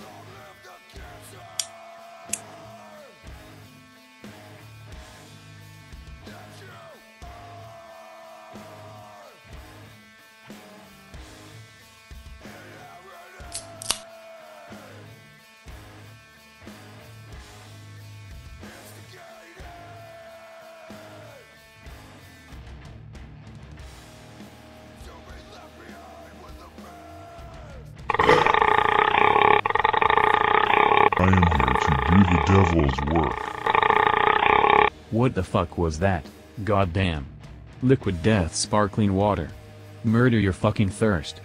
I here to do the devil's work. What the fuck was that? Goddamn. Liquid death sparkling water. Murder your fucking thirst.